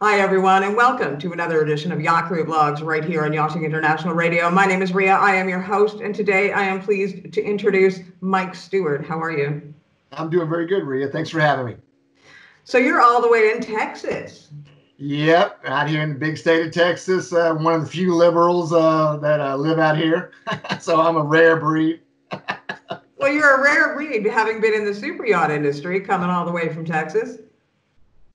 Hi, everyone, and welcome to another edition of Yacht Vlogs right here on Yachting International Radio. My name is Ria. I am your host, and today I am pleased to introduce Mike Steuart. How are you? I'm doing very good, Ria. Thanks for having me. So you're all the way in Texas. Yep, out here in the big state of Texas, uh, one of the few liberals uh, that uh, live out here. so I'm a rare breed. well, you're a rare breed, having been in the super yacht industry, coming all the way from Texas.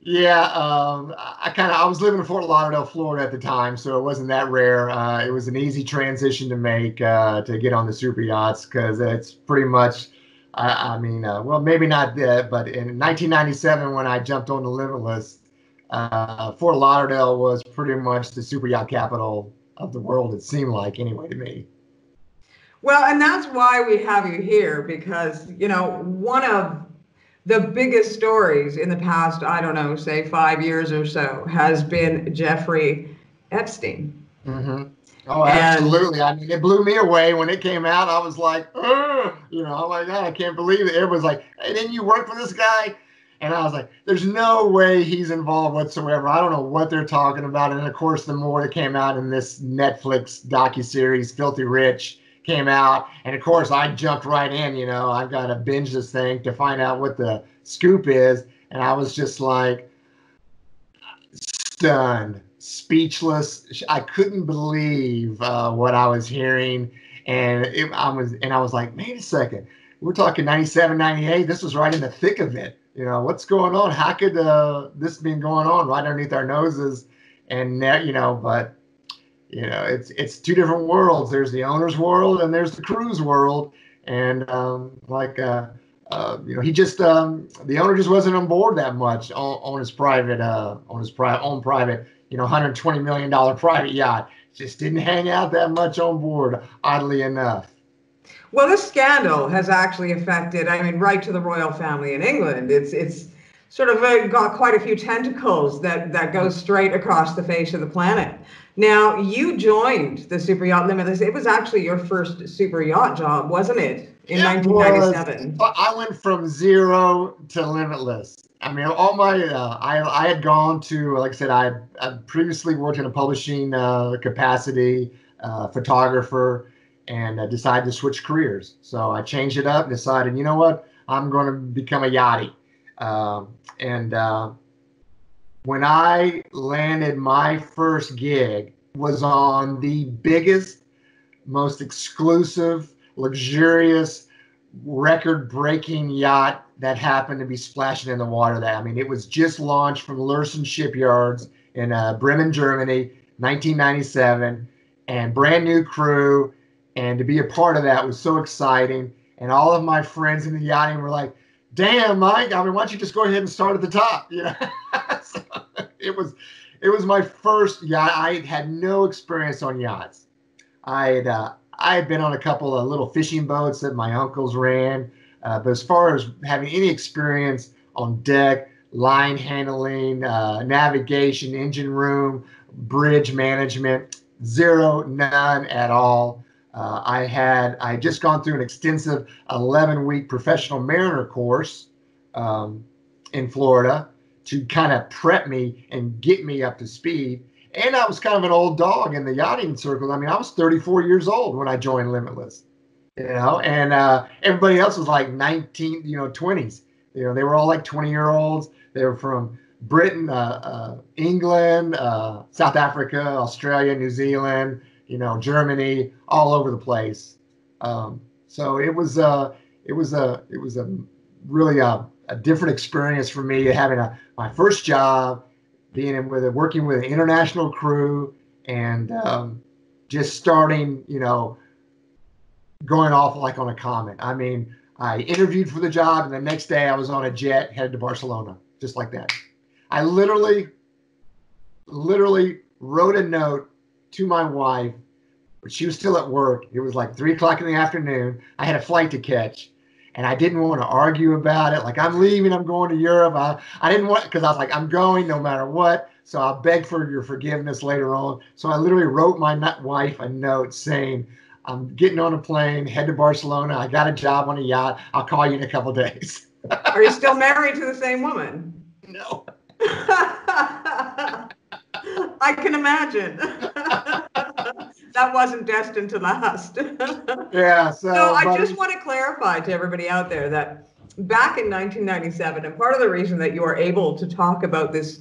Yeah, um, I kind of I was living in Fort Lauderdale, Florida at the time, so it wasn't that rare. Uh, it was an easy transition to make uh, to get on the super yachts because it's pretty much. I, I mean, uh, well, maybe not that, but in 1997 when I jumped on the Limitless, uh, Fort Lauderdale was pretty much the super yacht capital of the world. It seemed like anyway to me. Well, and that's why we have you here because you know one of the biggest stories in the past, I don't know, say five years or so, has been Jeffrey Epstein. Mm-hmm. Oh, absolutely. And, I mean, it blew me away when it came out. I was like, you know, oh my God, I can't believe it. Everyone's like, hey, didn't you work for this guy? And I was like, there's no way he's involved whatsoever. I don't know what they're talking about. And of course, the more that came out in this Netflix docu-series, Filthy Rich, came out. And of course, I jumped right in. You know, I've got to binge this thing to find out what the scoop is. And I was just like stunned, speechless. I couldn't believe uh, what I was hearing. And it, I was, and I was like, wait a second. We're talking 97, 98. This was right in the thick of it. You know, what's going on? How could uh, this been going on right underneath our noses? And, you know, but you know it's it's two different worlds. There's the owner's world and there's the crew's world. And um, like uh, uh, you know he just um, the owner just wasn't on board that much on, on his private uh, on his private own private you know 120 million dollar private yacht. Just didn't hang out that much on board oddly enough. Well this scandal has actually affected i mean right to the royal family in england. It's it's sort of uh, got quite a few tentacles that that go straight across the face of the planet now, you joined the Super Yacht Limitless. It was actually your first super yacht job, wasn't it? In it 1997. Was. I went from zero to Limitless. I mean, all my, uh, I, I had gone to, like I said, I had previously worked in a publishing uh, capacity, uh, photographer, and I decided to switch careers. So I changed it up and decided, you know what, I'm going to become a yachty. Um, and uh, when I landed my first gig was on the biggest, most exclusive, luxurious, record-breaking yacht that happened to be splashing in the water. That I mean, it was just launched from Lürssen Shipyards in uh, Bremen, Germany, 1997, and brand new crew. And to be a part of that was so exciting. And all of my friends in the yachting were like, "Damn, Mike! I mean, why don't you just go ahead and start at the top?" You know. It was it was my first yacht. I had no experience on yachts. I had uh, I had been on a couple of little fishing boats that my uncles ran, uh, but as far as having any experience on deck, line handling, uh, navigation, engine room, bridge management, zero, none at all. Uh, I had I had just gone through an extensive 11 week professional mariner course um, in Florida to kind of prep me and get me up to speed. And I was kind of an old dog in the yachting circles. I mean, I was 34 years old when I joined Limitless, you know, and uh, everybody else was like 19, you know, 20s. You know, they were all like 20 year olds. They were from Britain, uh, uh, England, uh, South Africa, Australia, New Zealand, you know, Germany, all over the place. Um, so it was, uh, it was a, it was a really a uh, a different experience for me having a my first job, being with working with an international crew, and um, just starting, you know, going off like on a comet. I mean, I interviewed for the job, and the next day I was on a jet headed to Barcelona, just like that. I literally, literally wrote a note to my wife, but she was still at work. It was like three o'clock in the afternoon. I had a flight to catch and I didn't want to argue about it. Like I'm leaving, I'm going to Europe. I, I didn't want because I was like I'm going no matter what. So I'll beg for your forgiveness later on. So I literally wrote my wife a note saying, "I'm getting on a plane, head to Barcelona. I got a job on a yacht. I'll call you in a couple days." Are you still married to the same woman? No. I can imagine. that wasn't destined to last. yeah. So, so I just want to clarify to everybody out there that back in 1997, and part of the reason that you are able to talk about this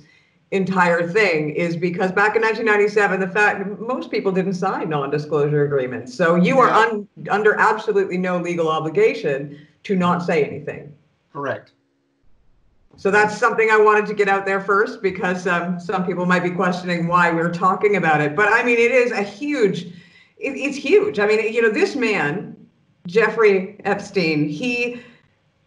entire thing is because back in 1997, the fact most people didn't sign non-disclosure agreements. So you are un, under absolutely no legal obligation to not say anything. Correct. So that's something I wanted to get out there first because um, some people might be questioning why we're talking about it. But I mean, it is a huge, it, it's huge. I mean, you know, this man, Jeffrey Epstein, he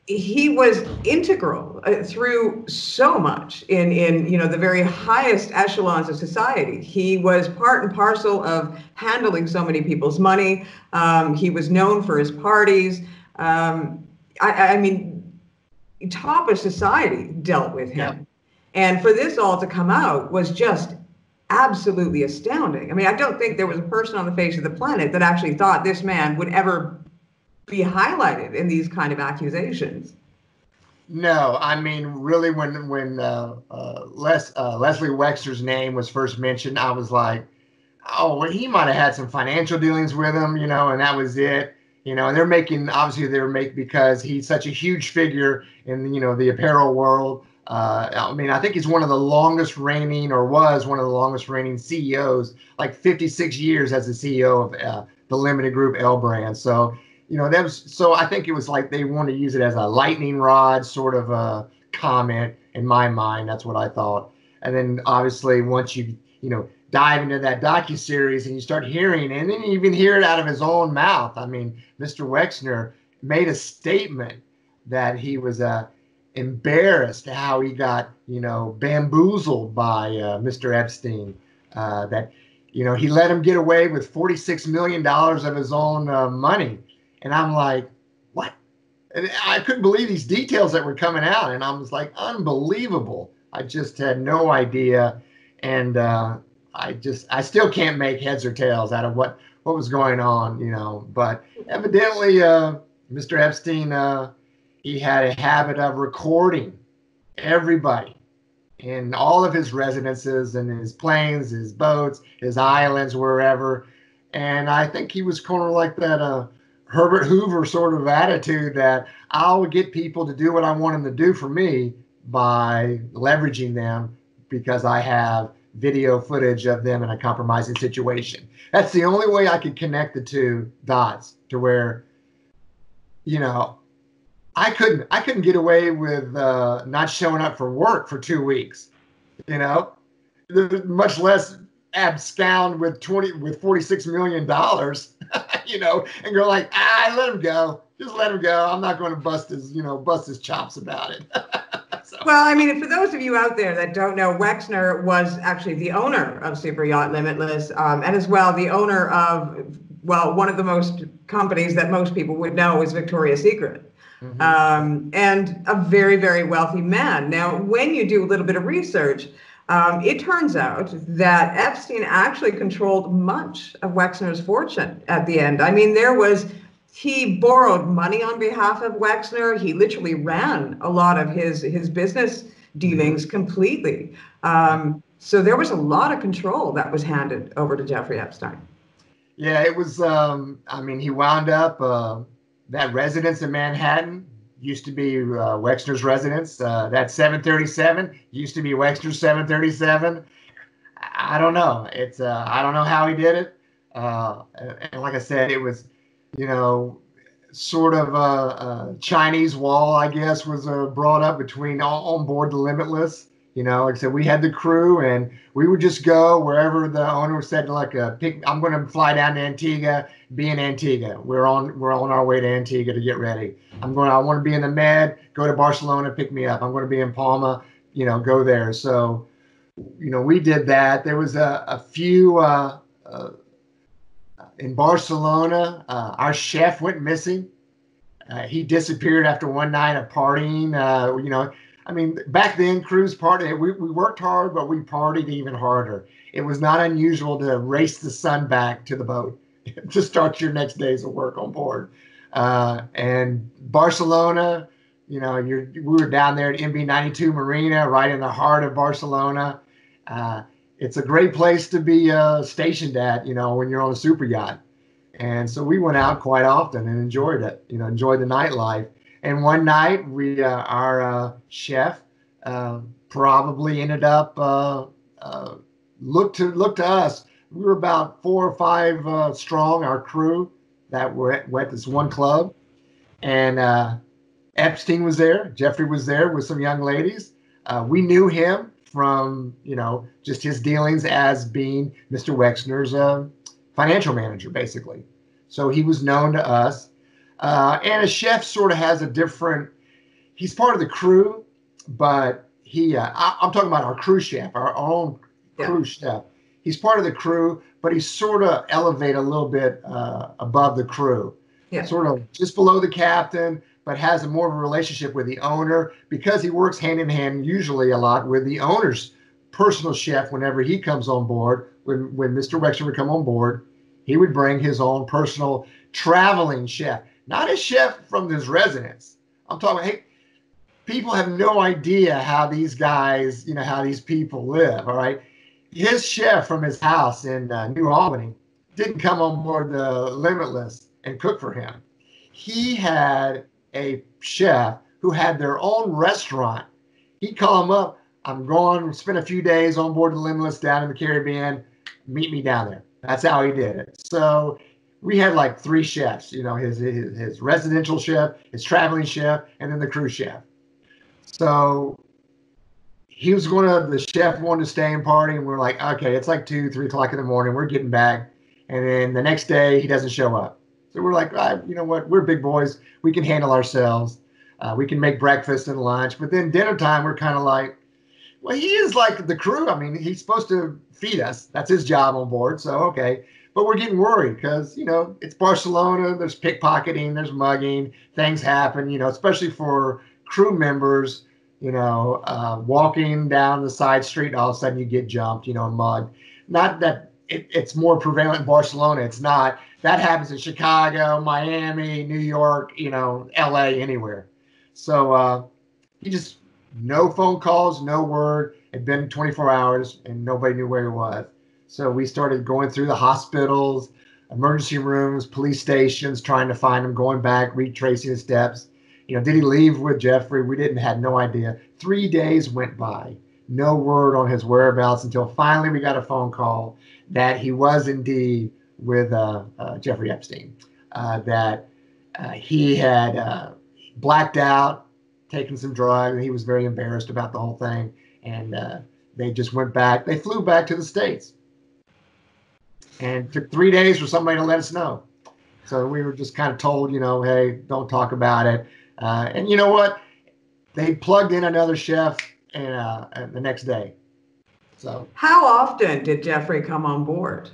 he was integral uh, through so much in in you know the very highest echelons of society. He was part and parcel of handling so many people's money. Um, he was known for his parties. Um, I, I, mean, top of society dealt with him, yeah. and for this all to come out was just absolutely astounding. I mean, I don't think there was a person on the face of the planet that actually thought this man would ever be highlighted in these kind of accusations. No, I mean, really, when when uh, uh, Les, uh, Leslie Wexner's name was first mentioned, I was like, oh, well, he might have had some financial dealings with him, you know, and that was it, you know. And they're making obviously they're making because he's such a huge figure in you know the apparel world. Uh, I mean, I think he's one of the longest reigning, or was one of the longest reigning CEOs, like 56 years as the CEO of uh, the limited group L Brand. So you know, that was so I think it was like they want to use it as a lightning rod sort of a comment in my mind. That's what I thought. And then obviously once you, you know, dive into that docu series and you start hearing, and then you even hear it out of his own mouth. I mean, Mr. Wexner made a statement that he was uh, embarrassed how he got, you know, bamboozled by uh, Mr. Epstein. Uh, that, you know, he let him get away with $46 million of his own uh, money and I'm like, what? And I couldn't believe these details that were coming out. And I was like, unbelievable. I just had no idea. And uh, I just, I still can't make heads or tails out of what, what was going on, you know. But evidently, uh, Mr. Epstein, uh, he had a habit of recording everybody in all of his residences and his planes, his boats, his islands, wherever. And I think he was kind of like that uh, Herbert Hoover sort of attitude that I'll get people to do what I want them to do for me by leveraging them because I have video footage of them in a compromising situation. That's the only way I could connect the two dots to where, you know, I couldn't I couldn't get away with uh, not showing up for work for two weeks, you know, much less abscond with 20 with 46 million dollars you know and go like ah let him go just let him go i'm not going to bust his you know bust his chops about it. well i mean for those of you out there that don't know wexner was actually the owner of super yacht limitless um, and as well the owner of well one of the most companies that most people would know is victoria's secret mm-hmm. um, and a very very wealthy man now when you do a little bit of research um, it turns out that Epstein actually controlled much of Wexner's fortune at the end. I mean, there was, he borrowed money on behalf of Wexner. He literally ran a lot of his, his business dealings mm-hmm. completely. Um, so there was a lot of control that was handed over to Jeffrey Epstein. Yeah, it was, um, I mean, he wound up uh, that residence in Manhattan used to be uh, Wexner's residence. Uh, that 737 used to be Wexner's 737. I don't know. It's uh, I don't know how he did it. Uh, and like I said, it was, you know, sort of a, a Chinese wall, I guess, was uh, brought up between all on board the Limitless you know, like I said, we had the crew and we would just go wherever the owner said, like, uh, pick, I'm going to fly down to Antigua, be in Antigua. We're on, we're on our way to Antigua to get ready. I'm going, I want to be in the Med, go to Barcelona, pick me up. I'm going to be in Palma, you know, go there. So, you know, we did that. There was a, a few, uh, uh, in Barcelona, uh, our chef went missing. Uh, he disappeared after one night of partying. Uh, you know, I mean, back then, cruise party, we, we worked hard, but we partied even harder. It was not unusual to race the sun back to the boat to start your next days of work on board. Uh, and Barcelona, you know, we were down there at MB92 Marina, right in the heart of Barcelona. It's a great place to be uh, stationed at, you know, when you're on a super yacht. And so we went out quite often and enjoyed it, you know, enjoyed the nightlife. And one night, we uh, our uh, chef uh, probably ended up uh, uh, looked to look to us. We were about four or five uh, strong, our crew that were at, were this one club, and Epstein was there. Jeffrey was there with some young ladies. we knew him from you know just his dealings as being Mr. Wexner's financial manager, basically. So he was known to us. Uh, and a chef sort of has a different, he's part of the crew, but he, uh, I, am talking about our crew chef, our own crew yeah. chef. He's part of the crew, but he's sort of elevate a little bit uh, above the crew. Yeah. Sort of just below the captain, but has a more of a relationship with the owner because he works hand in hand usually a lot with the owner's personal chef whenever he comes on board. When when Mr. Wexner would come on board, he would bring his own personal traveling chef, not a chef from his residence. I'm talking, hey, people have no idea how these guys, you know, how these people live. All right. His chef from his house in uh, New Albany didn't come on board the Limitless and cook for him. He had a chef who had their own restaurant. He'd call him up. I'm going, spend a few days on board the Limitless down in the Caribbean. Meet me down there. That's how he did it. So we had like three chefs, you know, his, his, his residential chef, his traveling chef, and then the cruise chef. So he was going to, the chef wanted to stay and party, and we are like, okay, it's like two, three o'clock in the morning. We're getting back. And then the next day, he doesn't show up. So we're like, ah, you know what? We're big boys. We can handle ourselves. Uh, we can make breakfast and lunch. But then dinner time, we're kind of like, well, he is like the crew. I mean, he's supposed to feed us. That's his job on board. So, okay. But we're getting worried because, you know, it's Barcelona. There's pickpocketing, there's mugging, things happen, you know, especially for crew members, you know, uh, walking down the side street, all of a sudden you get jumped, you know, mugged. Not that it, it's more prevalent in Barcelona. It's not. That happens in Chicago, Miami, New York, you know, LA, anywhere. So uh, he just no phone calls, no word. It'd been 24 hours and nobody knew where he was. So we started going through the hospitals, emergency rooms, police stations, trying to find him, going back, retracing his steps. You know, did he leave with Jeffrey? We didn't had no idea. Three days went by, no word on his whereabouts until finally we got a phone call that he was indeed with uh, uh, Jeffrey Epstein. Uh, that he had blacked out, taken some drugs, and he was very embarrassed about the whole thing. And they just went back. They flew back to the states, and took three days for somebody to let us know. So we were just kind of told, you know, hey, don't talk about it. Uh, and you know what? They plugged in another chef and, uh, the next day. So how often did Jeffrey come on board?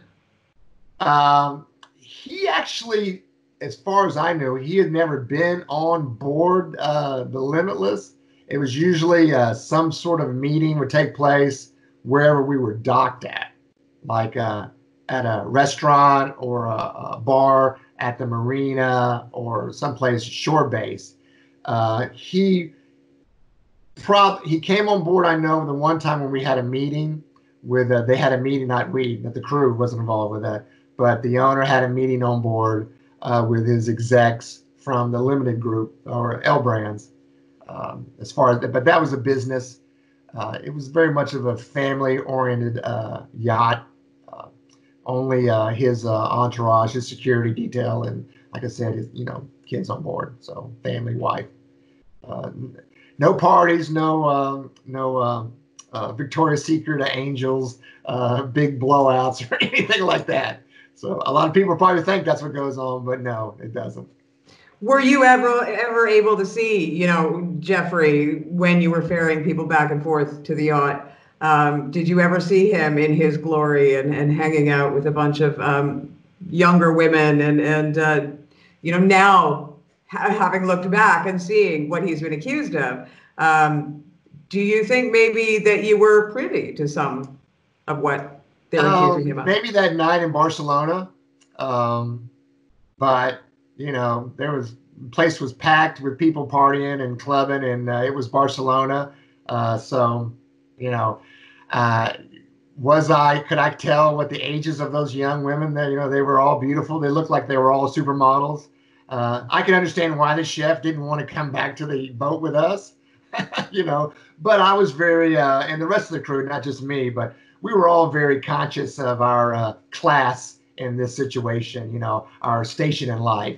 Um, he actually as far as I knew, he had never been on board uh, the Limitless. It was usually uh, some sort of meeting would take place wherever we were docked at, like uh, at a restaurant or a, a, bar at the marina or someplace shore base. Uh, he prob he came on board. I know the one time when we had a meeting with uh, they had a meeting, not we, that the crew wasn't involved with that, but the owner had a meeting on board uh, with his execs from the limited group or L brands. Um, as far as, but that was a business. Uh, it was very much of a family-oriented uh, yacht. Uh, only uh, his uh, entourage, his security detail, and like I said, his, you know, kids on board. So family, wife. no parties, no um, no um, Victoria's Secret angels, big blowouts, or anything like that. So a lot of people probably think that's what goes on, but no, it doesn't. Were you ever ever able to see, you know, Jeffrey when you were ferrying people back and forth to the yacht? Um, did you ever see him in his glory and, and hanging out with a bunch of um, younger women and and uh, you know now ha- having looked back and seeing what he's been accused of, um, do you think maybe that you were privy to some of what they were um, him of. Maybe that night in Barcelona, um, but you know there was place was packed with people partying and clubbing, and uh, it was Barcelona. Uh, so you know, uh, was I could I tell what the ages of those young women that you know they were all beautiful. They looked like they were all supermodels. Uh, I can understand why the chef didn't want to come back to the boat with us, you know. But I was very, uh, and the rest of the crew, not just me, but we were all very conscious of our uh, class in this situation, you know, our station in life.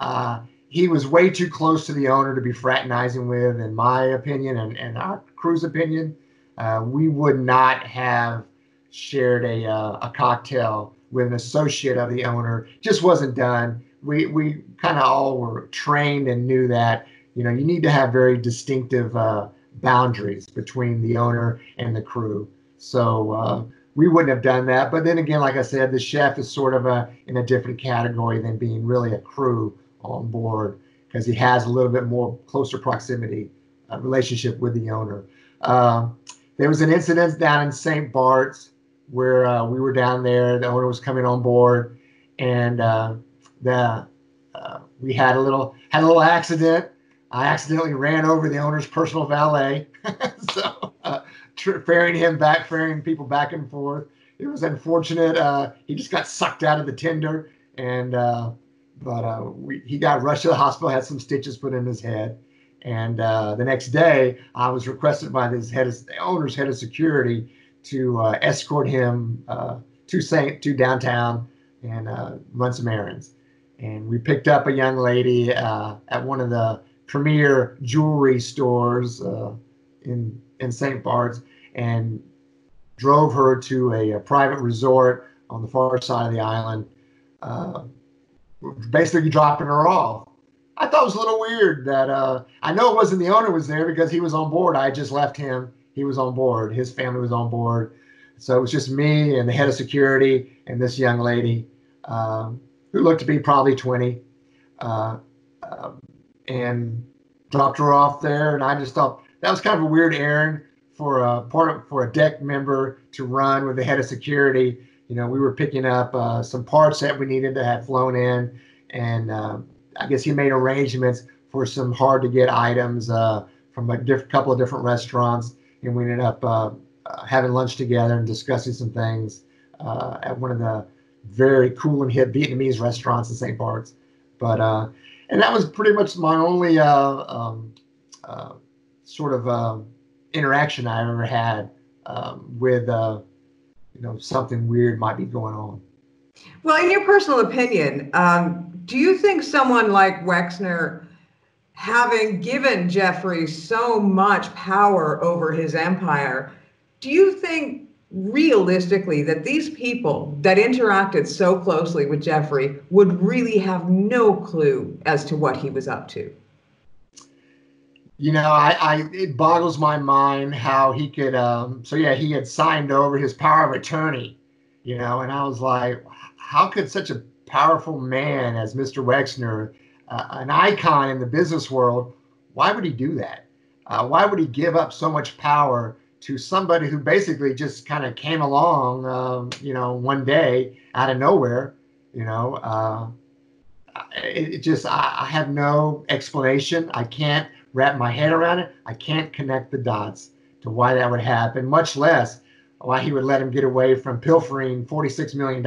Uh, he was way too close to the owner to be fraternizing with, in my opinion, and, and our crew's opinion. Uh, we would not have shared a, uh, a cocktail with an associate of the owner. Just wasn't done. We, we kind of all were trained and knew that, you know, you need to have very distinctive uh, boundaries between the owner and the crew. So uh, we wouldn't have done that. But then again, like I said, the chef is sort of a, in a different category than being really a crew on board because he has a little bit more closer proximity uh, relationship with the owner. Uh, there was an incident down in St. Bart's where uh, we were down there. The owner was coming on board, and uh, the uh, we had a little had a little accident. I accidentally ran over the owner's personal valet, so uh, tr- ferrying him back, ferrying people back and forth. It was unfortunate. Uh, he just got sucked out of the tender, and uh, but we, he got rushed to the hospital, had some stitches put in his head. And uh, the next day, I was requested by this head of the owner's head of security to uh, escort him uh, to Saint to downtown and uh, run some errands. And we picked up a young lady uh, at one of the premier jewelry stores uh, in in St. Bart's and drove her to a, a, private resort on the far side of the island, basically dropping her off I thought it was a little weird that uh, I know it wasn't the owner was there because he was on board. I just left him. He was on board. His family was on board. So it was just me and the head of security and this young lady um, who looked to be probably 20 uh, um, and dropped her off there. And I just thought that was kind of a weird errand for a part of, for a deck member to run with the head of security. You know, we were picking up uh, some parts that we needed to have flown in and uh, I guess he made arrangements for some hard to get items uh, from a diff- couple of different restaurants, and we ended up uh, uh, having lunch together and discussing some things uh, at one of the very cool and hip Vietnamese restaurants in St. Bart's. But and that was pretty much my only um, sort of interaction I ever had um, with you know something weird might be going on. Well, in your personal opinion, um, do you think someone like Wexner, having given Jeffrey so much power over his empire, do you think realistically that these people that interacted so closely with Jeffrey would really have no clue as to what he was up to? You know, I, I it boggles my mind how he could. Um, so yeah, he had signed over his power of attorney. You know, and I was like, how could such a powerful man as Mr. Wexner, uh, an icon in the business world, why would he do that? Uh, why would he give up so much power to somebody who basically just kind of came along, uh, you know, one day out of nowhere? You know, uh, it, it, just I, I have no explanation. I can't wrap my head around it. I can't connect the dots to why that would happen, much less why he would let him get away from pilfering $46 million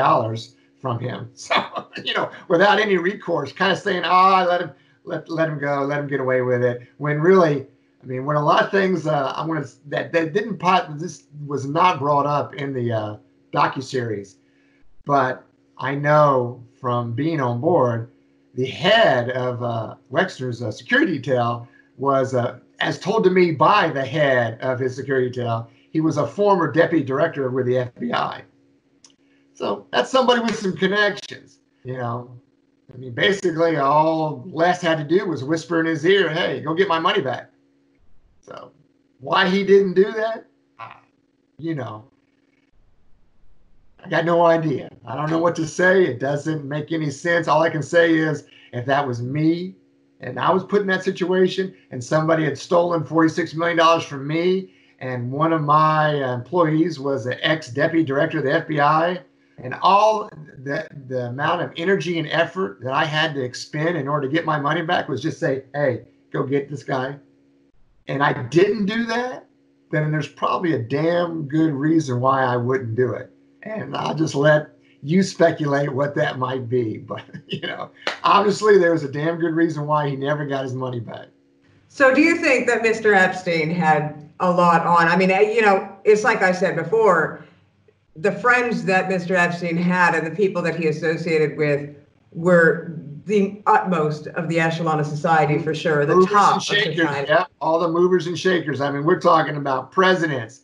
from him. So, you know, without any recourse, kind of saying, oh, let him let let him go, let him get away with it. When really, I mean, when a lot of things uh, I want to that that didn't pot this was not brought up in the uh, docu series, but I know from being on board, the head of uh, Wexner's uh, security detail was, uh, as told to me by the head of his security detail, he was a former deputy director with the FBI. So that's somebody with some connections, you know. I mean, basically, all Les had to do was whisper in his ear, "Hey, go get my money back." So, why he didn't do that, you know, I got no idea. I don't know what to say. It doesn't make any sense. All I can say is, if that was me, and I was put in that situation, and somebody had stolen forty-six million dollars from me, and one of my employees was an ex-deputy director of the FBI and all the, the amount of energy and effort that I had to expend in order to get my money back was just say, hey, go get this guy. And I didn't do that. then there's probably a damn good reason why I wouldn't do it. And I'll just let you speculate what that might be. But, you know, obviously there was a damn good reason why he never got his money back. So do you think that Mr. Epstein had a lot on? I mean, you know, it's like I said before, the friends that Mr. Epstein had and the people that he associated with were the utmost of the echelon of society for sure, the movers top and shakers, of society. Yeah, all the movers and shakers. I mean, we're talking about presidents,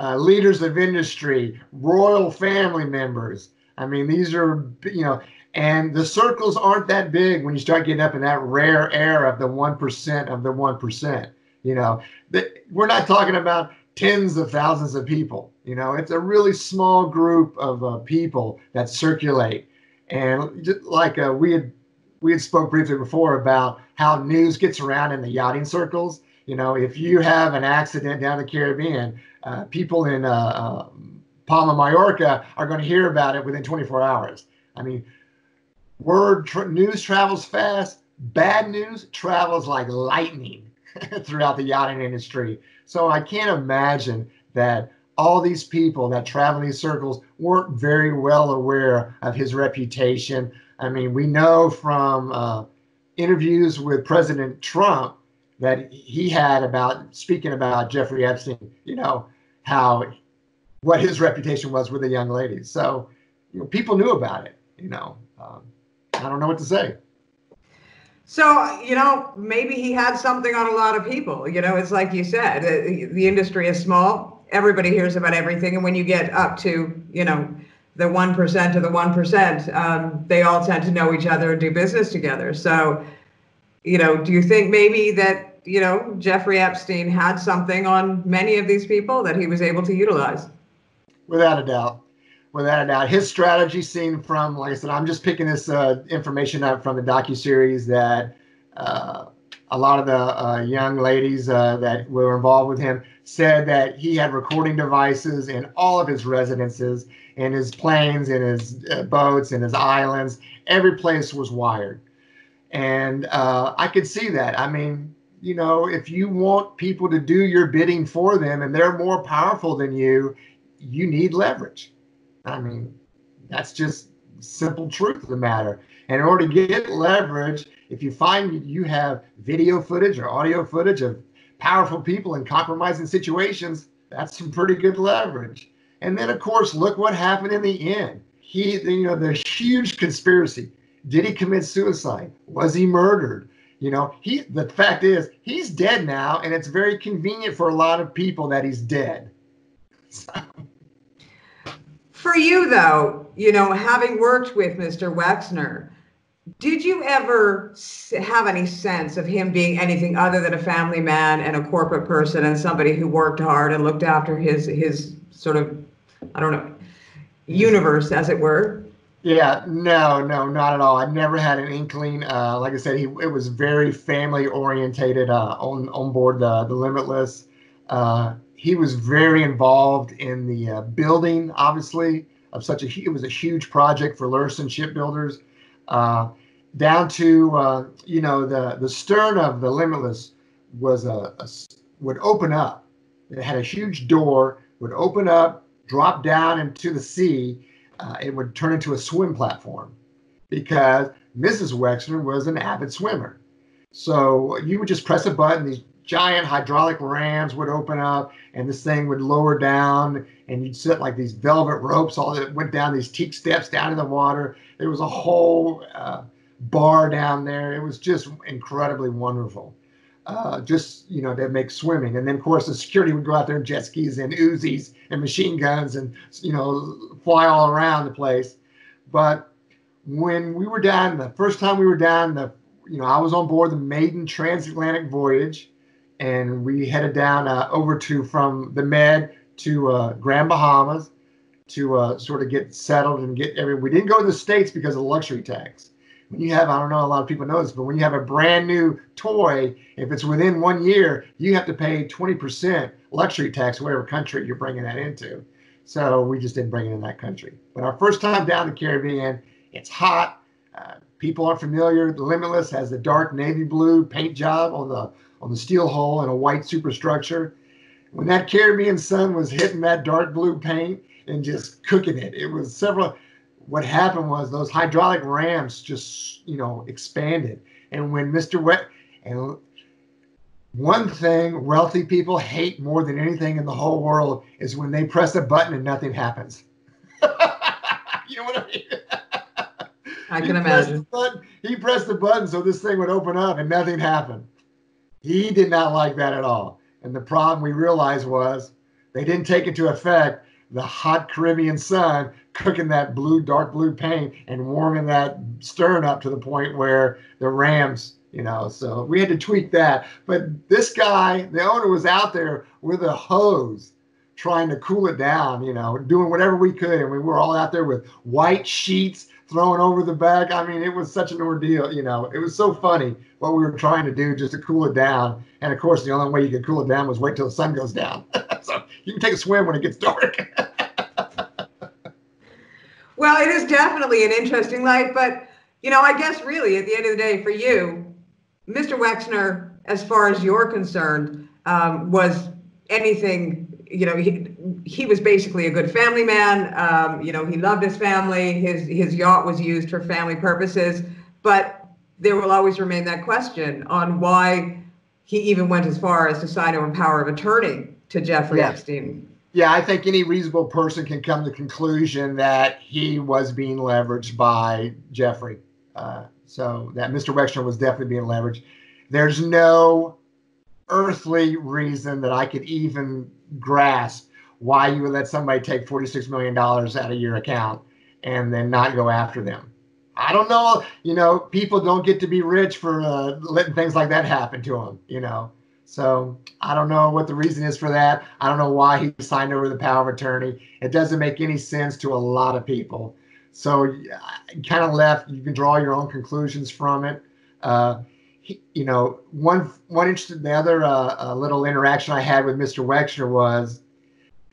uh, leaders of industry, royal family members. I mean, these are, you know, and the circles aren't that big when you start getting up in that rare air of the 1% of the 1%. You know, the, we're not talking about tens of thousands of people. You know, it's a really small group of uh, people that circulate. And like uh, we had we had spoke briefly before about how news gets around in the yachting circles. You know, if you have an accident down the Caribbean, uh, people in uh, uh, Palma, Mallorca are going to hear about it within 24 hours. I mean, word tra- news travels fast. Bad news travels like lightning throughout the yachting industry. So I can't imagine that all these people that travel these circles weren't very well aware of his reputation, I mean, we know from uh, interviews with President Trump that he had about speaking about Jeffrey Epstein, you know, how what his reputation was with the young ladies. So, you know, people knew about it, you know. Um, I don't know what to say. So, you know, maybe he had something on a lot of people. You know, it's like you said, uh, the industry is small. Everybody hears about everything. And when you get up to, you know, the 1% of the 1%, um, they all tend to know each other and do business together. So, you know, do you think maybe that, you know, Jeffrey Epstein had something on many of these people that he was able to utilize? Without a doubt. Without a doubt. His strategy seen from, like I said, I'm just picking this uh, information up from the docu-series that uh, a lot of the uh, young ladies uh, that were involved with him said that he had recording devices in all of his residences in his planes, in his uh, boats, in his islands. Every place was wired. And uh, I could see that. I mean, you know, if you want people to do your bidding for them and they're more powerful than you, you need leverage. I mean, that's just simple truth of the matter. And in order to get leverage, if you find you have video footage or audio footage of powerful people in compromising situations, that's some pretty good leverage. And then, of course, look what happened in the end. He, you know, the huge conspiracy. Did he commit suicide? Was he murdered? You know, he. The fact is, he's dead now, and it's very convenient for a lot of people that he's dead. So. For you, though, you know, having worked with Mr. Wexner, did you ever have any sense of him being anything other than a family man and a corporate person and somebody who worked hard and looked after his his sort of I don't know, universe, as it were. Yeah, no, no, not at all. I never had an inkling. Uh, like I said, he it was very family orientated uh, on on board the the Limitless. Uh, he was very involved in the uh, building, obviously, of such a it was a huge project for Luerssen Shipbuilders, uh, down to uh, you know the the stern of the Limitless was a, a would open up. It had a huge door, would open up, drop down into the sea, uh, it would turn into a swim platform because Mrs. Wexner was an avid swimmer. So you would just press a button, these giant hydraulic rams would open up, and this thing would lower down, and you'd sit like these velvet ropes all that went down these teak steps down in the water. There was a whole uh, bar down there. It was just incredibly wonderful uh, just you know to make swimming. And then of course the security would go out there in jet skis and Uzis and machine guns and you know fly all around the place. But when we were down the first time we were down the you know I was on board the maiden transatlantic voyage, and we headed down uh, over to from the Med to uh, Grand Bahamas to uh, sort of get settled and get every. We didn't go to the states because of the luxury tax when you have, I don't know, a lot of people know this, but when you have a brand new toy, if it's within one year, you have to pay 20% luxury tax, whatever country you're bringing that into. So we just didn't bring it in that country. But our first time down the Caribbean, it's hot. Uh, people aren't familiar. The Limitless has the dark navy blue paint job on the on the steel hull and a white superstructure. when that Caribbean sun was hitting that dark blue paint and just cooking it, it was several. What happened was those hydraulic rams just, you know, expanded. And when Mr. Wet, and one thing wealthy people hate more than anything in the whole world is when they press a button and nothing happens. you know what I mean? I can imagine. Pressed Button, he pressed the button so this thing would open up and nothing happened. He did not like that at all. And the problem we realized was they didn't take into effect the hot Caribbean sun cooking that blue, dark blue paint and warming that stern up to the point where the rams, you know, so we had to tweak that. But this guy, the owner, was out there with a hose trying to cool it down, you know, doing whatever we could. And we were all out there with white sheets thrown over the back. I mean, it was such an ordeal, you know, it was so funny what we were trying to do just to cool it down. And of course, the only way you could cool it down was wait till the sun goes down. so you can take a swim when it gets dark. well, it is definitely an interesting life, but you know, I guess really at the end of the day for you, Mr. Wexner, as far as you're concerned, um, was anything you know, he, he was basically a good family man. Um, you know, he loved his family. His his yacht was used for family purposes, but there will always remain that question on why he even went as far as to sign a power of attorney to Jeffrey yeah. Epstein. Yeah, I think any reasonable person can come to the conclusion that he was being leveraged by Jeffrey. Uh, so that Mr. Wexner was definitely being leveraged. There's no earthly reason that I could even grasp why you would let somebody take $46 million out of your account and then not go after them. I don't know. You know, people don't get to be rich for uh, letting things like that happen to them, you know. So I don't know what the reason is for that. I don't know why he signed over the power of attorney. It doesn't make any sense to a lot of people. So kind of left. You can draw your own conclusions from it. Uh, you know, one one interesting, the other uh, uh, little interaction I had with Mr. Wexner was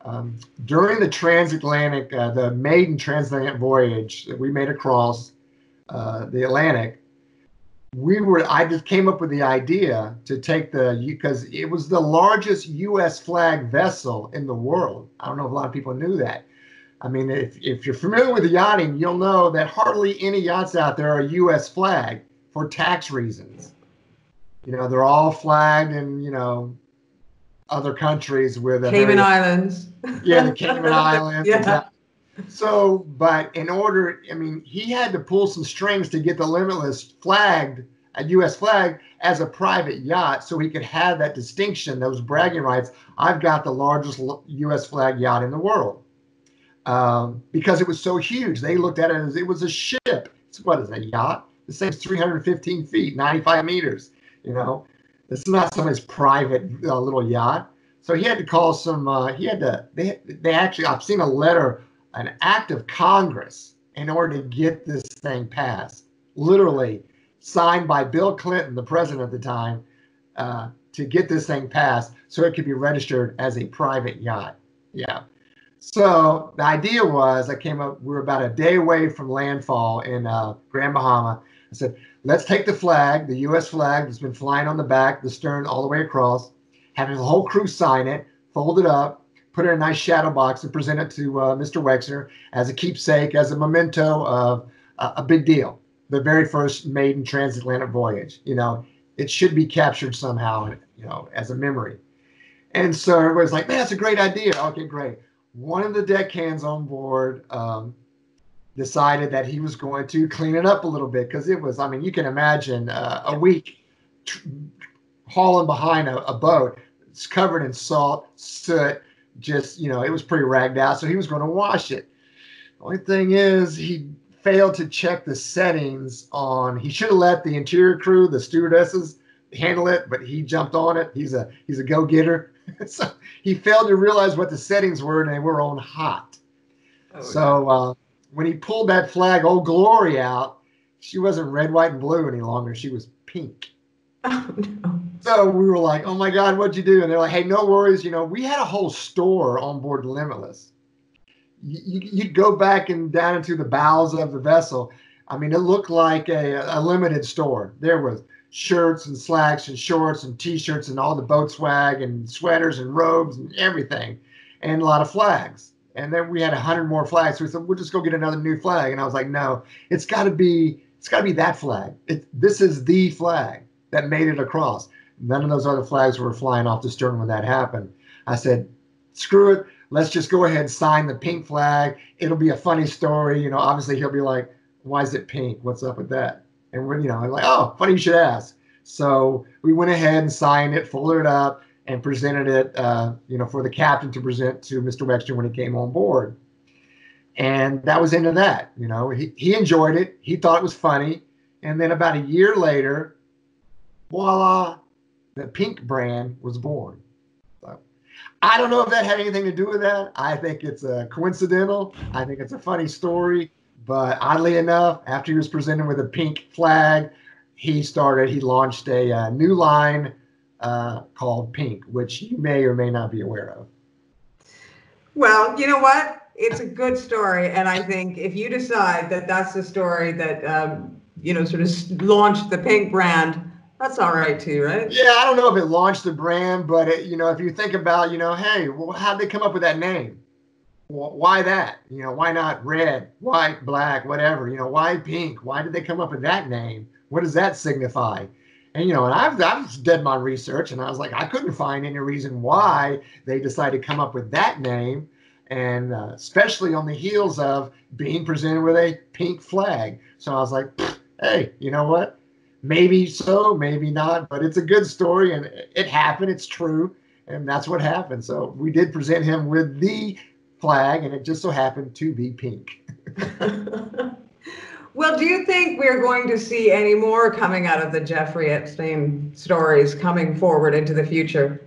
um, during the transatlantic, uh, the maiden transatlantic voyage that we made across uh, the Atlantic. We were, I just came up with the idea to take the, because it was the largest U.S. flag vessel in the world. I don't know if a lot of people knew that. I mean, if, if you're familiar with the yachting, you'll know that hardly any yachts out there are U.S. flag for tax reasons you know, they're all flagged in, you know, other countries with Cayman very, Islands. Yeah, the Cayman Islands. yeah. Exactly. So, but in order, I mean, he had to pull some strings to get the Limitless flagged, a U.S. flag, as a private yacht, so he could have that distinction, those bragging rights. I've got the largest U.S. flag yacht in the world um, because it was so huge. They looked at it as it was a ship. It's what is a yacht? The same 315 feet, 95 meters. You know, this is not somebody's private uh, little yacht. So he had to call some. Uh, he had to. They they actually. I've seen a letter, an act of Congress in order to get this thing passed. Literally signed by Bill Clinton, the president at the time, uh, to get this thing passed so it could be registered as a private yacht. Yeah. So the idea was, I came up. We were about a day away from landfall in uh, Grand Bahama. I said, let's take the flag, the U.S. flag that's been flying on the back, the stern, all the way across, have the whole crew sign it, fold it up, put it in a nice shadow box, and present it to uh, Mr. Wexner as a keepsake, as a memento of uh, a big deal. The very first maiden transatlantic voyage. You know, it should be captured somehow, you know, as a memory. And so everybody's like, man, that's a great idea. Okay, great. One of the deckhands on board, um, decided that he was going to clean it up a little bit because it was, I mean, you can imagine uh, a week tr- hauling behind a, a, boat. It's covered in salt, soot, just, you know, it was pretty ragged out. So he was going to wash it. The only thing is, he failed to check the settings on, he should have let the interior crew, the stewardesses, handle it, but he jumped on it. He's a he's a go getter. so he failed to realize what the settings were, and they were on hot. Oh, so uh, when he pulled that flag, Old Glory, out, she wasn't red, white, and blue any longer. She was pink. Oh, no. So we were like, oh my God, what'd you do? And they're like, hey, no worries. You know, we had a whole store on board Limitless. You, you'd go back and down into the bowels of the vessel. I mean, it looked like a, a limited store. There was shirts and slacks and shorts and t-shirts and all the boat swag and sweaters and robes and everything, and a lot of flags. And then we had a hundred more flags. So we said we'll just go get another new flag. And I was like, no, it's got to be it's got to be that flag. It, this is the flag that made it across. None of those other flags were flying off the stern when that happened. I said, screw it. Let's just go ahead and sign the pink flag. It'll be a funny story. You know, obviously he'll be like, why is it pink? What's up with that? And we're, you know, I'm like, oh, funny you should ask. So we went ahead and signed it, folded it up, and presented it, uh, you know, for the captain to present to Mr. Wexner when he came on board. And that was into that. You know, he, he enjoyed it. He thought it was funny. And then about a year later, voila, the pink brand was born. I don't know if that had anything to do with that. I think it's a uh, coincidental. I think it's a funny story. But oddly enough, after he was presented with a pink flag, he started, he launched a, a uh, new line uh, called Pink, which you may or may not be aware of. Well, you know what? It's a good story. And I think if you decide that that's the story that, um, you know, sort of launched the Pink brand, that's all right too, right? Yeah, I don't know if it launched the brand, but it, you know, if you think about, you know, hey, well, how'd they come up with that name? Well, why that? You know, why not red, white, black, whatever? You know, why pink? Why did they come up with that name? What does that signify? And you know, and I've I've did my research, and I was like, I couldn't find any reason why they decided to come up with that name, and uh, especially on the heels of being presented with a pink flag. So I was like, hey, you know what? maybe so, maybe not, but it's a good story and it happened. It's true. And that's what happened. So we did present him with the flag, and it just so happened to be pink. well, do you think we're going to see any more coming out of the Jeffrey Epstein stories coming forward into the future?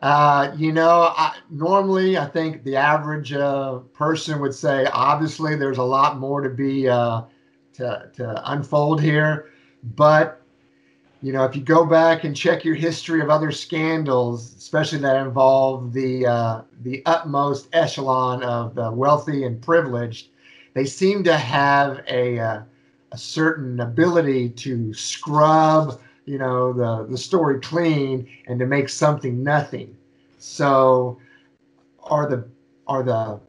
Uh, you know, I, normally I think the average uh, person would say, obviously, there's a lot more to be uh, to, to unfold here. But you know, if you go back and check your history of other scandals, especially that involve the uh, the utmost echelon of the wealthy and privileged, they seem to have a uh, a certain ability to scrub, you know, the the story clean and to make something nothing. So, are the are the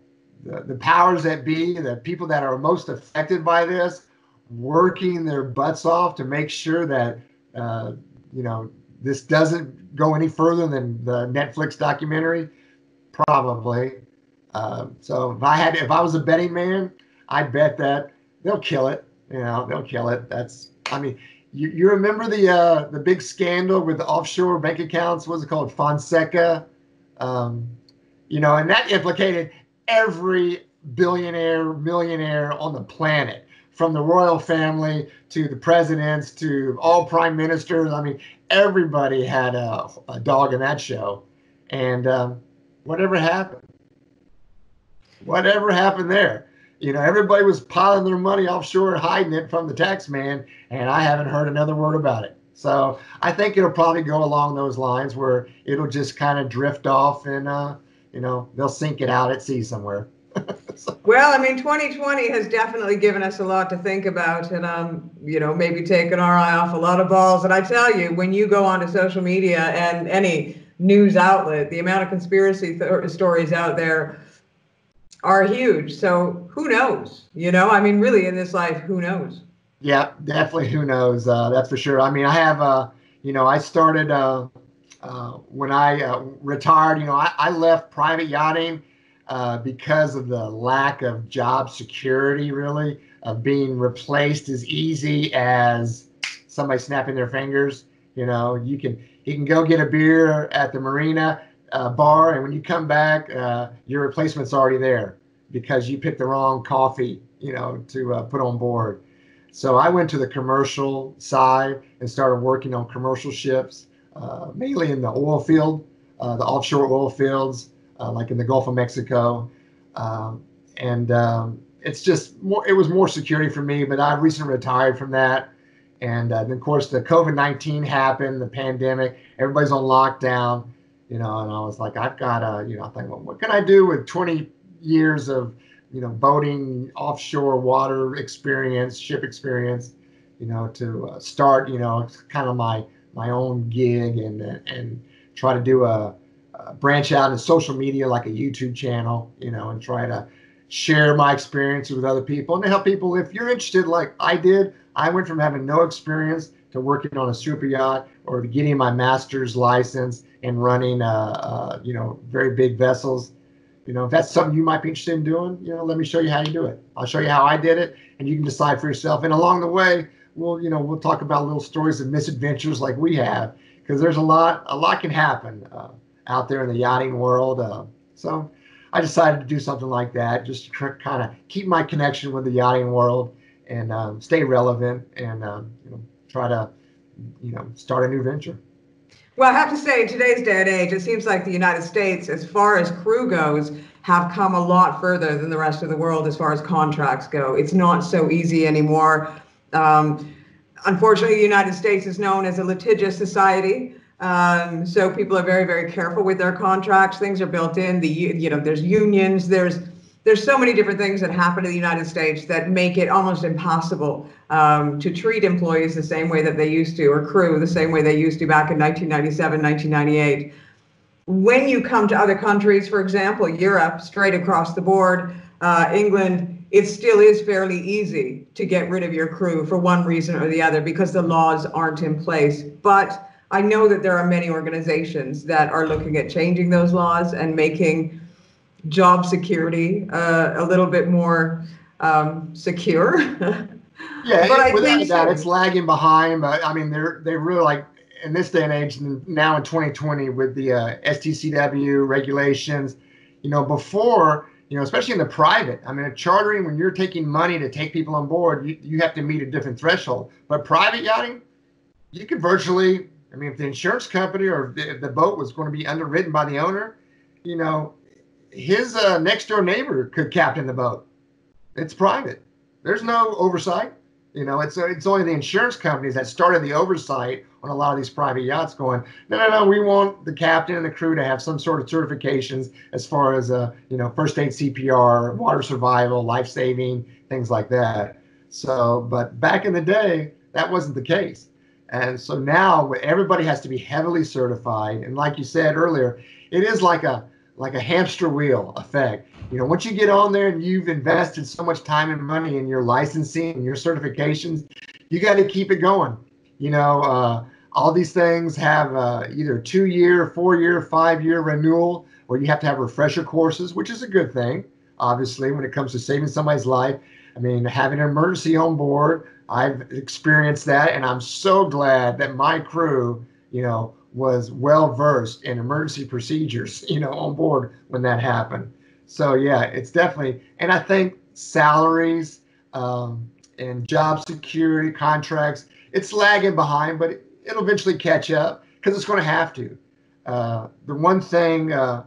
the, the powers that be, the people that are most affected by this, working their butts off to make sure that uh, you know this doesn't go any further than the Netflix documentary? Probably. Uh, so if I had, if I was a betting man, I bet that they'll kill it. You know, they'll kill it. That's, I mean, you, you remember the uh, the big scandal with the offshore bank accounts? What's it called? Fonseca. Um, you know, and that implicated every billionaire, millionaire on the planet from the royal family to the presidents to all prime ministers. I mean, everybody had a, a dog in that show. And um, whatever happened? Whatever happened there? You know, everybody was piling their money offshore, hiding it from the tax man, and I haven't heard another word about it. So I think it'll probably go along those lines where it'll just kind of drift off and, uh, you know, they'll sink it out at sea somewhere. well, I mean, 2020 has definitely given us a lot to think about, and um, you know, maybe taken our eye off a lot of balls. And I tell you, when you go onto social media and any news outlet, the amount of conspiracy th- stories out there are huge. So who knows? You know, I mean, really, in this life, who knows? Yeah, definitely. Who knows? Uh, that's for sure. I mean, I have, uh, you know, I started uh, uh when I uh, retired. You know, I, I left private yachting uh, because of the lack of job security, really, of being replaced as easy as somebody snapping their fingers. You know, you can you can go get a beer at the marina uh, bar, and when you come back, uh, your replacement's already there because you picked the wrong coffee, you know, to uh, put on board. So I went to the commercial side and started working on commercial ships, uh, mainly in the oil field, uh, the offshore oil fields uh, like in the Gulf of Mexico. Um, and um, it's just more, it was more security for me, but I recently retired from that. And then, of course, the COVID 19 happened, the pandemic, everybody's on lockdown, you know, and I was like, I've got to, you know, I think, well, what can I do with 20 years of, you know, boating, offshore water experience, ship experience? you know, to uh, start, you know, kind of my my own gig and and try to do a, a branch out in social media like a YouTube channel, you know, and try to share my experience with other people and to help people if you're interested like I did. I went from having no experience to working on a super yacht or getting my master's license and running, uh, uh, you know, very big vessels. You know, if that's something you might be interested in doing, you know, let me show you how you do it. I'll show you how I did it, and you can decide for yourself. And along the way, we'll, you know, we'll talk about little stories of misadventures like we have, because there's a lot, a lot can happen uh, out there in the yachting world. Uh, so I decided to do something like that, just to kind of keep my connection with the yachting world and um, stay relevant and um, you know try to you know start a new venture. Well, I have to say, today's day and age, it seems like the United States, as far as crew goes, have come a lot further than the rest of the world as far as contracts go. It's not so easy anymore. Um, unfortunately, the United States is known as a litigious society. Um, so people are very, very careful with their contracts. Things are built in. The you know, there's unions. There's there's so many different things that happen in the United States that make it almost impossible um, to treat employees the same way that they used to, or crew the same way they used to back in 1997, 1998. When you come to other countries, for example, Europe, straight across the board, uh, England, it still is fairly easy to get rid of your crew for one reason or the other because the laws aren't in place. But I know that there are many organizations that are looking at changing those laws and making job security uh, a little bit more um, secure. yeah, but I without think that, it's lagging behind. But I mean, they're they really like in this day and age, now in 2020 with the uh, STCW regulations. You know, before you know, especially in the private. I mean, chartering when you're taking money to take people on board, you, you have to meet a different threshold. But private yachting, you could virtually. I mean, if the insurance company or the, the boat was going to be underwritten by the owner, you know, his uh, next door neighbor could captain the boat. It's private. There's no oversight. You know, it's it's only the insurance companies that started the oversight on a lot of these private yachts. Going, no, no, no, we want the captain and the crew to have some sort of certifications as far as uh, you know, first aid, CPR, water survival, life saving, things like that. So, but back in the day, that wasn't the case. And so now everybody has to be heavily certified. And like you said earlier, it is like a like a hamster wheel effect. You know, once you get on there and you've invested so much time and money in your licensing and your certifications, you got to keep it going. You know, uh, all these things have uh, either two year, four year, five year renewal, or you have to have refresher courses, which is a good thing, obviously, when it comes to saving somebody's life. I mean, having an emergency on board, I've experienced that, and I'm so glad that my crew, you know, was well versed in emergency procedures, you know, on board when that happened. So yeah, it's definitely, and I think salaries um, and job security contracts, it's lagging behind, but it, will eventually catch up because it's going to have to. Uh, the one thing, uh,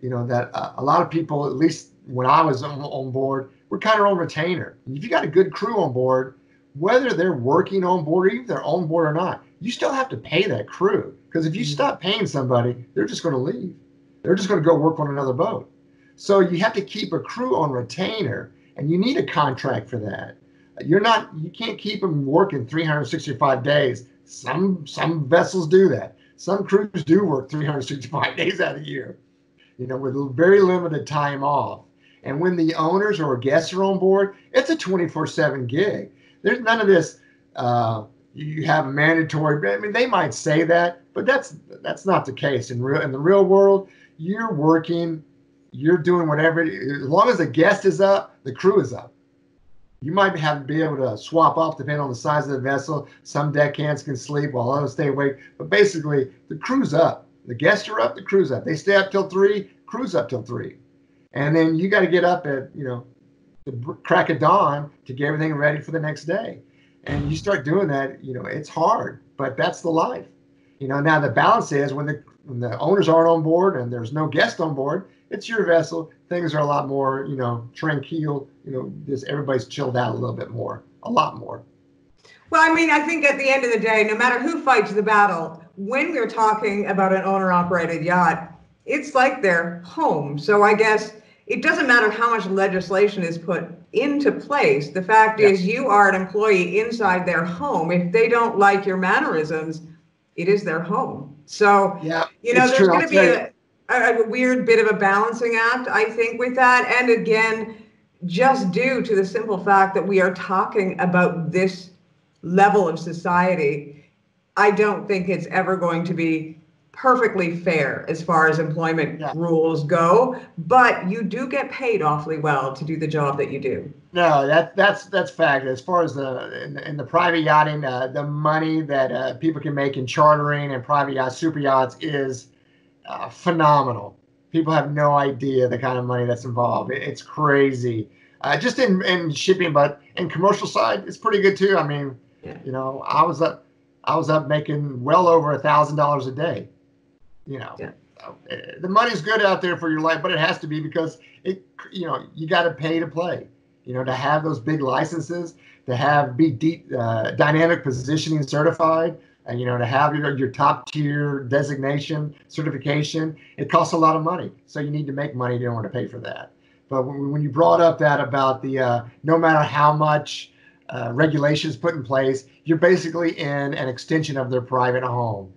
you know, that uh, a lot of people, at least when I was on, on board, we're kind of on retainer. If you got a good crew on board, whether they're working on board, even they're on board or not, you still have to pay that crew. Because if you stop paying somebody, they're just going to leave. They're just going to go work on another boat. So you have to keep a crew on retainer, and you need a contract for that. You're not, you can't keep them working 365 days. Some some vessels do that. Some crews do work 365 days out of the year, you know, with very limited time off. And when the owners or guests are on board, it's a 24/7 gig. There's none of this. Uh, you have mandatory. I mean, they might say that, but that's that's not the case in real in the real world. You're working, you're doing whatever. As long as the guest is up, the crew is up. You might have to be able to swap off depending on the size of the vessel. Some deckhands can sleep while others stay awake, but basically the crew's up. The guests are up, the crew's up. They stay up till three, crew's up till three, and then you got to get up at you know the crack of dawn to get everything ready for the next day and you start doing that, you know, it's hard, but that's the life. You know, now the balance is when the when the owners aren't on board and there's no guest on board, it's your vessel. Things are a lot more, you know, tranquil. You know, just everybody's chilled out a little bit more, a lot more. Well, I mean, I think at the end of the day, no matter who fights the battle, when we're talking about an owner-operated yacht, it's like their home. So I guess it doesn't matter how much legislation is put into place. The fact yeah. is, you are an employee inside their home. If they don't like your mannerisms, it is their home. So, yeah, you know, there's going to be a, a, weird bit of a balancing act, I think, with that. And again, just due to the simple fact that we are talking about this level of society, I don't think it's ever going to be perfectly fair as far as employment yeah. rules go, but you do get paid awfully well to do the job that you do. No, that that's that's fact. As far as the in, in the private yachting, uh, the money that uh, people can make in chartering and private yachts, super yachts, is uh, phenomenal. People have no idea the kind of money that's involved. It, it's crazy. Uh, just in, in shipping, but in commercial side, it's pretty good too. I mean, yeah. you know, I was up, I was up making well over a thousand dollars a day you know, yeah. Eh, the money's good out there for your life, but it has to be because it, you know, you got to pay to play. You know, to have those big licenses, to have be deep, uh, dynamic positioning certified, and you know, to have your your top tier designation certification, it costs a lot of money. So you need to make money in order to pay for that. But when, when you brought up that about the uh, no matter how much uh, regulations put in place, you're basically in an extension of their private home.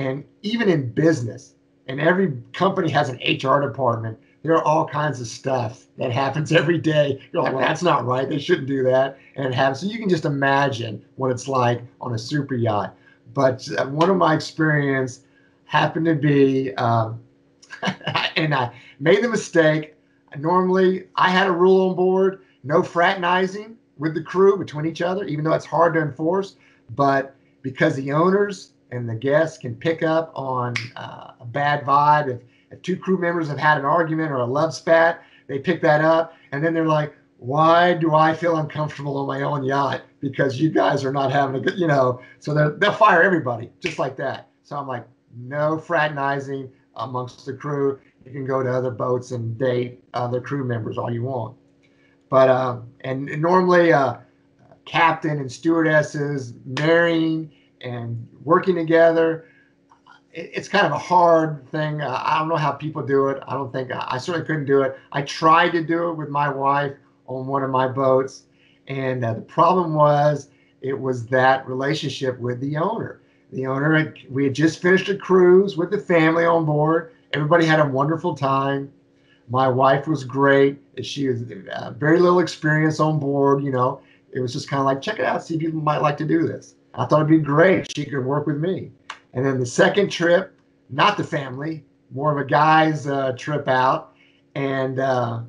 And even in business, and every company has an HR department, there are all kinds of stuff that happens every day. You're like, well, that's not right. They shouldn't do that. And it happens. So you can just imagine what it's like on a super yacht. But uh, one of my experience happened to be, um, and I made the mistake. Normally, I had a rule on board: no fraternizing with the crew between each other, even though it's hard to enforce. But because the owners and the guests can pick up on uh, a bad vibe. If, if two crew members have had an argument or a love spat, they pick that up, and then they're like, "Why do I feel uncomfortable on my own yacht? Because you guys are not having a good, you know." So they'll fire everybody just like that. So I'm like, no fraternizing amongst the crew. You can go to other boats and date other crew members all you want. But and, and normally, uh, captain and stewardesses marrying and working together. it's kind of a hard thing. Uh, I don't know how people do it. I don't think I certainly couldn't do it. I tried to do it with my wife on one of my boats, and uh, the problem was it was that relationship with the owner. The owner, had, we had just finished a cruise with the family on board. Everybody had a wonderful time. My wife was great. She has uh, very little experience on board. You know, it was just kind of like check it out, see if you might like to do this. I thought it'd be great. She could work with me. And then the second trip, not the family, more of a guy's uh, trip out. And uh,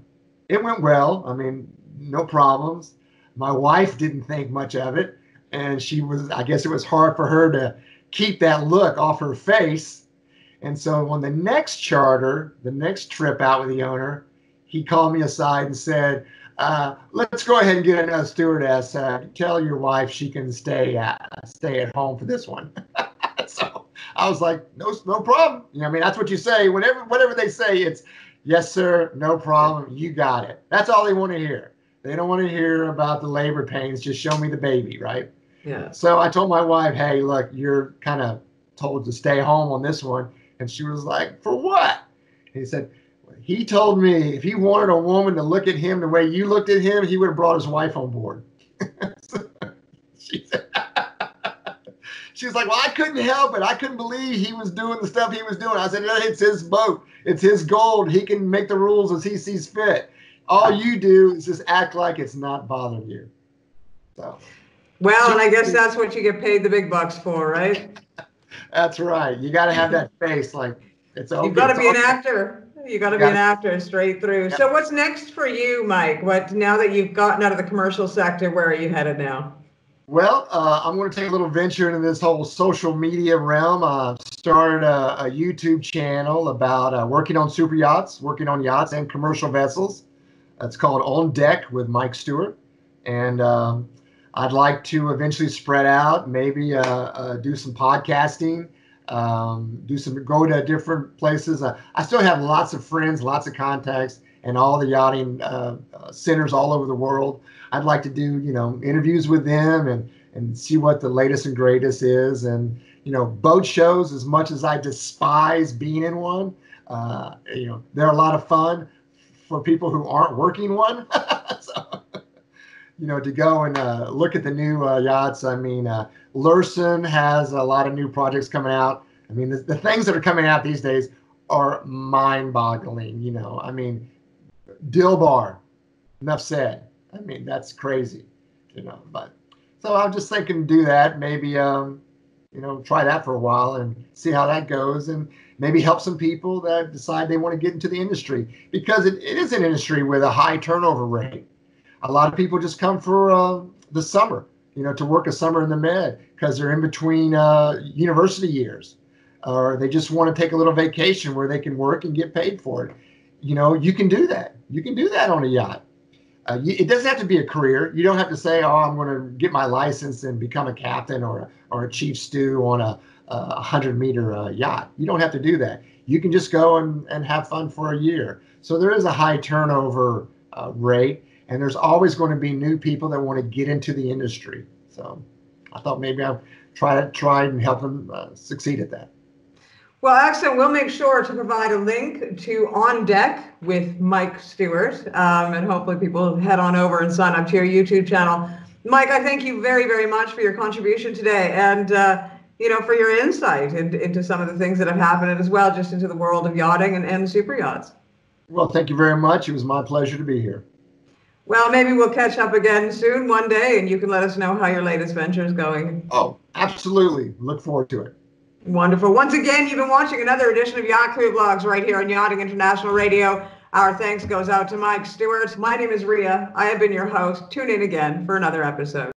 it went well. I mean, no problems. My wife didn't think much of it. And she was, I guess it was hard for her to keep that look off her face. And so on the next charter, the next trip out with the owner, he called me aside and said, uh, let's go ahead and get another stewardess. Uh, tell your wife she can stay at, stay at home for this one. so I was like, no, no problem. You know, I mean, that's what you say. Whenever, whatever they say, it's yes, sir, no problem. You got it. That's all they want to hear. They don't want to hear about the labor pains. Just show me the baby, right? Yeah. So I told my wife, hey, look, you're kind of told to stay home on this one. And she was like, for what? he said, he told me if he wanted a woman to look at him the way you looked at him, he would have brought his wife on board. she said, She's like, well, I couldn't help it. I couldn't believe he was doing the stuff he was doing. I said, no, it's his boat. It's his gold. He can make the rules as he sees fit. All you do is just act like it's not bothering you. So. Well, and I guess that's what you get paid the big bucks for, right? that's right. You got to have that face like it's okay. You've got to be an actor. You got to be an actor straight through. Yep. So what's next for you, Mike? What now that you've gotten out of the commercial sector, where are you headed now? Well, uh, I'm going to take a little venture into this whole social media realm. I uh, started a, a, YouTube channel about uh, working on super yachts, working on yachts and commercial vessels. It's called On Deck with Mike Steuart, and um, I'd like to eventually spread out, maybe uh, uh, do some podcasting um, do some go to different places. Uh, I still have lots of friends, lots of contacts, and all the yachting uh, uh, centers all over the world. I'd like to do you know interviews with them and and see what the latest and greatest is. And you know boat shows, as much as I despise being in one, uh, you know they're a lot of fun. for people who aren't working one. you know, to go and uh, look at the new uh, yachts. I mean, uh, has a lot of new projects coming out. I mean, the, the things that are coming out these days are mind-boggling. You know, I mean, Dilbar, enough said. I mean, that's crazy. You know, but so I'm just thinking, do that maybe. Um, you know, try that for a while and see how that goes, and maybe help some people that decide they want to get into the industry because it, it is an industry with a high turnover rate. A lot of people just come for uh, the summer, you know, to work a summer in the med because they're in between uh, university years, or they just want to take a little vacation where they can work and get paid for it. You know, you can do that. You can do that on a yacht. Uh, it doesn't have to be a career. You don't have to say, "Oh, I'm going to get my license and become a captain or or a chief stew on a, a hundred meter uh, yacht." You don't have to do that. You can just go and, and have fun for a year. So there is a high turnover uh, rate, and there's always going to be new people that want to get into the industry. So I thought maybe I'd try to try and help them uh, succeed at that. Well, excellent. We'll make sure to provide a link to On Deck with Mike Steuart, um, and hopefully people head on over and sign up to your YouTube channel. Mike, I thank you very, very much for your contribution today, and uh, you know for your insight into, into some of the things that have happened, as well just into the world of yachting and, and super yachts. Well, thank you very much. It was my pleasure to be here. Well, maybe we'll catch up again soon one day, and you can let us know how your latest venture is going. Oh, absolutely. Look forward to it. Wonderful. Once again, you've been watching another edition of Yacht Crew Vlogs right here on Yachting International Radio. Our thanks goes out to Mike Steuart. My name is Ria. I have been your host. Tune in again for another episode.